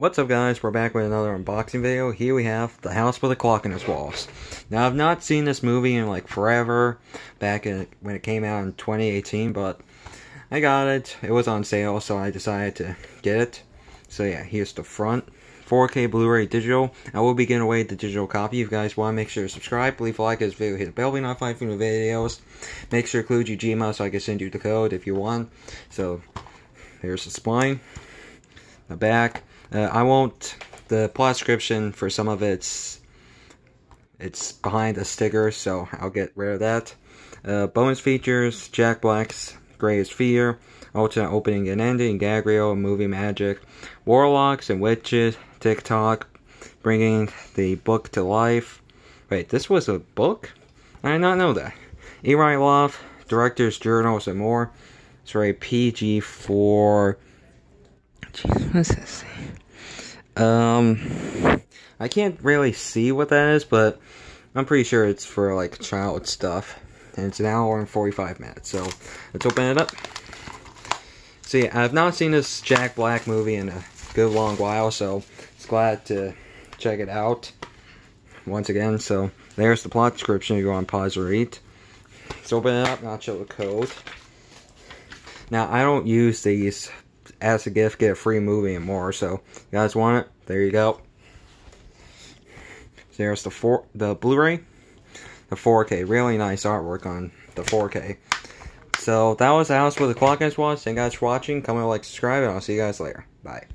What's up guys, we're back with another unboxing video. Here we have The House with a Clock in Its Walls. Now I've not seen this movie in like forever, back in, when it came out in 2018, but I got it. It was on sale, so I decided to get it. So yeah, here's the front. 4K Blu-ray digital. I will be giving away the digital copy. If you guys want, make sure to subscribe, leave a like this video, hit the bell, be notified for new videos. Make sure to include your Gmail so I can send you the code if you want. So, here's the spine, the back, uh, I won't. The plot description for some of it's it's behind a sticker, so I'll get rid of that. Uh, bonus features: Jack Black's Greatest Fear, alternate opening and ending, gag reel, movie magic, warlocks and witches, TikTok, bringing the book to life. Wait, this was a book? I did not know that. Eli Roth, director's journals and more. Sorry, PG for. Jesus, what does that say? Um, I can't really see what that is, but I'm pretty sure it's for like child stuff. And it's an hour and 45 minutes, so let's open it up. See, I've not seen this Jack Black movie in a good long while, so it's glad to check it out once again. So there's the plot description. You go on pause or read. Let's open it up I'll show the code. Now, I don't use these as a gift, get a free movie and more. So, you guys want it? There you go. There's the four, the Blu-ray, the 4K. Really nice artwork on the 4K. So that was the house with the clock guys watched. Thank you guys for watching. Comment, like, subscribe, and I'll see you guys later. Bye.